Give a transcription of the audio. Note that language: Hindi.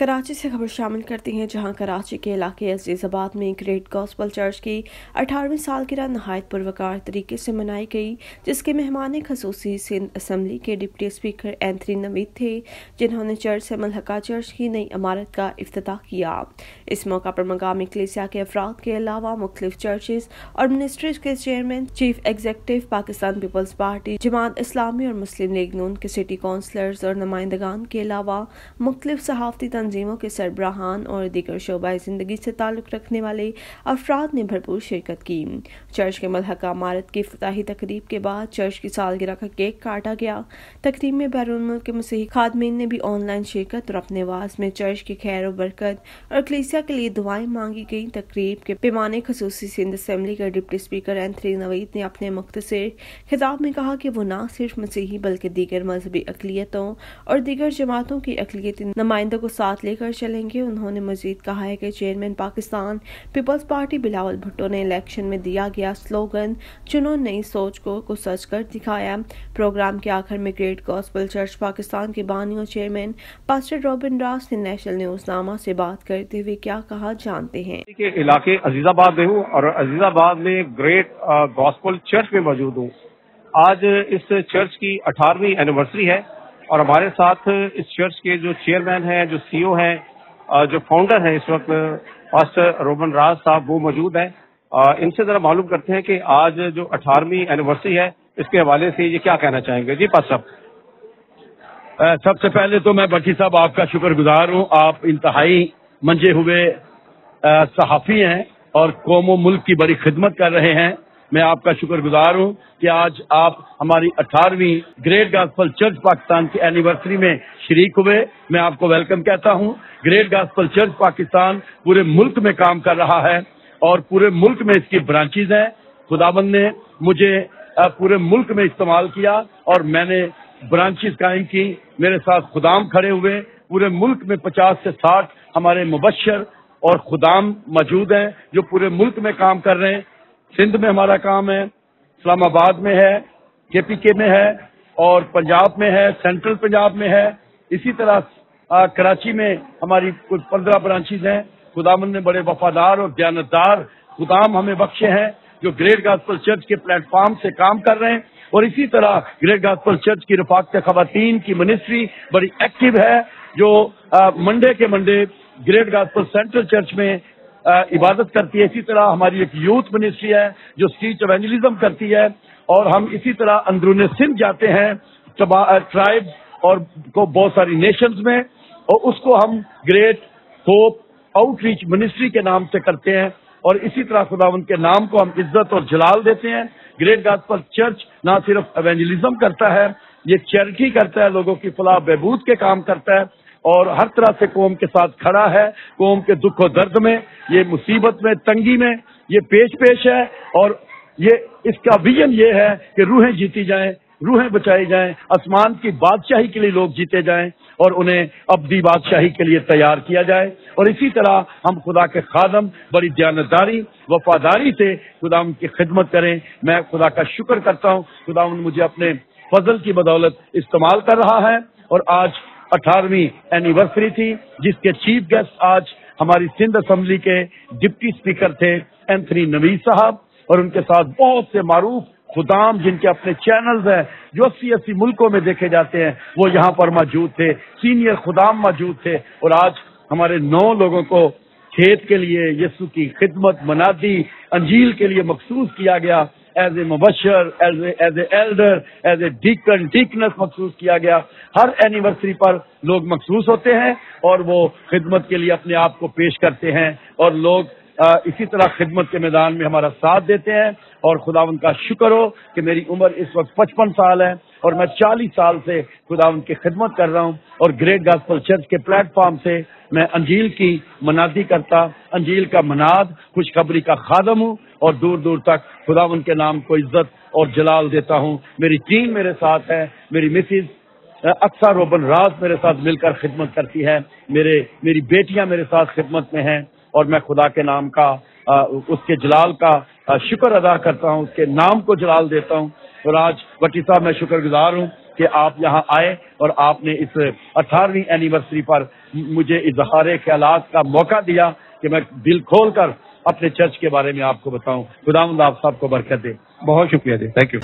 कराची से खबर शामिल करती हैं, जहाँ कराची के इलाके अजीजाबाद में ग्रेट गॉस्पल चर्च की अठारहवीं सालगिरह नहायत पुरवकार तरीके से मनाई गई, जिसके मेहमान खसूसी सिंध असम्बली के डिप्टी स्पीकर एंथनी नवीद थे, जिन्होंने चर्च से मलहका चर्च की नई इमारत का अफ्ताह किया। इस मौका पर मकामी कलेसिया के अफराद के अलावा मुख्तलिफ़ चर्चेज और मिनिस्ट्रीज के chairman, chief executive, Pakistan Peoples Party, Jamaat Islami और मुस्लिम लीग, नून के सिटी काउंसलर्स और नुमाइंदगान के अलावा मुख्तलिफ़ सहाफती तंजीमों के सरबराहान और दीगर शोबा ज़िंदगी से ताल्लुक़ रखने वाले अफराद ने भरपूर शिरकत की। चर्च के मलहका इमारत की फताही तकरीब के बाद चर्च की सालगिरह का केक काटा गया। तकरीब में बैरून मुल्क के मसीही खादमीन ने भी ऑनलाइन शिरकत और अपने वास में चर्च की खैर और बरकत और कलीसिया के लिए दुआएँ मांगी गई। तकरीब के पैमाने खसूसी सिंध असम्बली के डिप्टी स्पीकर एंथनी नवीद ने अपने मुख्तर खिताब में कहा कि वो न सिर्फ़ मसीही बल्कि दीगर मजहबी अकलीतों और दीगर जमातों की अकलीती नुमाइंदों को साथ साथ लेकर चलेंगे। उन्होंने मजीद कहा है कि chairman Pakistan peoples party Bilawal Bhutto ने इलेक्शन में दिया गया स्लोगन चुनो नई सोच को, सच कर दिखाया। प्रोग्राम के आखिर में ग्रेट गॉस्पल चर्च पाकिस्तान के बानी और चेयरमैन पास्टर रॉबिन रास ने नेशनल न्यूज़ नामा से बात करते हुए क्या कहा जानते हैं। इलाके अजीजाबाद में हूँ और अजीजाबाद में ग्रेट गॉस्पल चर्च में मौजूद हूँ। आज इस चर्च की अठारहवीं एनिवर्सरी है। और हमारे साथ इस चर्च के जो चेयरमैन हैं, जो सीईओ हैं जो फाउंडर हैं इस वक्त पास्टर रोमन राज साहब, वो मौजूद हैं। इनसे जरा मालूम करते हैं कि आज जो अठारहवीं एनिवर्सरी है, इसके हवाले से ये क्या कहना चाहेंगे? जी पास साहब। सबसे पहले तो मैं भट्टी साहब आपका शुक्रगुजार हूँ। आप इंतहाई मंजे हुए सहाफी हैं और कौम मुल्क की बड़ी खिदमत कर रहे हैं। मैं आपका शुक्रगुजार हूँ कि आज आप हमारी अठारहवीं ग्रेट गास्पल चर्च पाकिस्तान की एनिवर्सरी में शरीक हुए। मैं आपको वेलकम कहता हूँ। ग्रेट गास्पल चर्च पाकिस्तान पूरे मुल्क में काम कर रहा है और पूरे मुल्क में इसकी ब्रांचेज हैं। खुदाबंद ने मुझे पूरे मुल्क में इस्तेमाल किया और मैंने ब्रांचेज कायम की। मेरे साथ खुदाम खड़े हुए। पूरे मुल्क में पचास से साठ हमारे मुबशर और खुदाम मौजूद हैं जो पूरे मुल्क में काम कर रहे हैं। सिंध में हमारा काम है इस्लामाबाद में है केपीके में है और पंजाब में है सेंट्रल पंजाब में है। इसी तरह आ, कराची में हमारी कुछ पंद्रह ब्रांचेज हैं। खुदामन ने बड़े वफादार और दयानतदार खुदाम हमें बख्शे हैं जो ग्रेट गास्पल चर्च के प्लेटफॉर्म से काम कर रहे हैं। और इसी तरह ग्रेट गास्पल चर्च की रफाकत खातन की मिनिस्ट्री बड़ी एक्टिव है जो मंडे के Monday great gospel central church में इबादत करती है। इसी तरह हमारी एक यूथ मिनिस्ट्री है, जो स्ट्रीट एवेंजलिज्म करती है। और हम इसी तरह अंदरून सिंध जाते हैं ट्राइब और को बहुत सारी नेशंस में। और उसको हम ग्रेट होप आउटरीच मिनिस्ट्री के नाम से करते हैं। और इसी तरह खुदावंत के नाम को हम इज़्ज़त और जलाल देते हैं। ग्रेट गास्पल चर्च ना सिर्फ़ एवेंजलिज्म करता है, ये चैरिटी करता है, लोगों की फलाह बहबूद के काम करता है। और हर तरह से कौम के साथ खड़ा है। कौम के दुख और दर्द में, ये मुसीबत में, तंगी में, ये पेश पेश है और ये, इसका विजन ये है कि रूहें जीती जाएँ, रूहें बचाई जाएँ, आसमान की बादशाही के लिए लोग जीते जाएँ और उन्हें अबदी बादशाही के लिए तैयार किया जाए। और इसी तरह हम खुदा के खादम, बड़ी जानदारी वफादारी से खुदा उनकी खिदमत करें। मैं खुदा का शुक्र करता हूँ। खुदा उन मुझे अपने फजल की बदौलत इस्तेमाल कर रहा है और आज अठारहवीं एनिवर्सरी थी, जिसके चीफ गेस्ट आज हमारी सिंध असम्बली के डिप्टी स्पीकर थे एंथनी नवीज साहब, और उनके साथ बहुत से मारूफ खुदाम जिनके अपने चैनल्स हैं, जो अस्सी अस्सी मुल्कों में देखे जाते हैं, वो यहाँ पर मौजूद थे सीनियर खुदाम मौजूद थे, और आज हमारे नौ लोगों को खेत के लिए यीशु की खिदमत मनादी अंजील के लिए मखसूस किया गया as a Mubashar as as a elder as a deacon deaconess मखसूस किया गया हर एनिवर्सरी पर लोग मखसूस होते हैं और वो खिदमत के लिए अपने आप को पेश करते हैं और लोग आ, इसी तरह खिदमत के मैदान में हमारा साथ देते हैं और खुदावन का शुक्र हो कि मेरी उम्र इस वक्त पचपन साल है और मैं चालीस साल से खुदावन की खिदमत कर रहा हूँ और ग्रेट गास्पल चर्च के प्लेटफॉर्म से मैं अंजील की मनादी करता अंजील का मनाद खुशखबरी का खादम हूँ और दूर दूर तक खुदा उनके नाम को इज़्ज़त और जलाल देता हूँ। मेरी टीम मेरे साथ है मेरी मिसिज अक्सर रोबन राज मेरे साथ मिलकर खिदमत करती है मेरे मेरी बेटियाँ मेरे साथ खिदमत में हैं और मैं खुदा के नाम का आ, उसके जलाल का शुक्र अदा करता हूँ उसके नाम को जलाल देता हूँ। और आज वटी साहब मैं शुक्रगुजार हूँ कि आप यहाँ आए और आपने इस अठारहवीं एनिवर्सरी पर मुझे इजहार ख्याल का मौका दिया कि मैं दिल खोल कर अपने चर्च के बारे में आपको बताऊँ। खुदा आप सबको बरकत दे। बहुत शुक्रिया जी। Thank you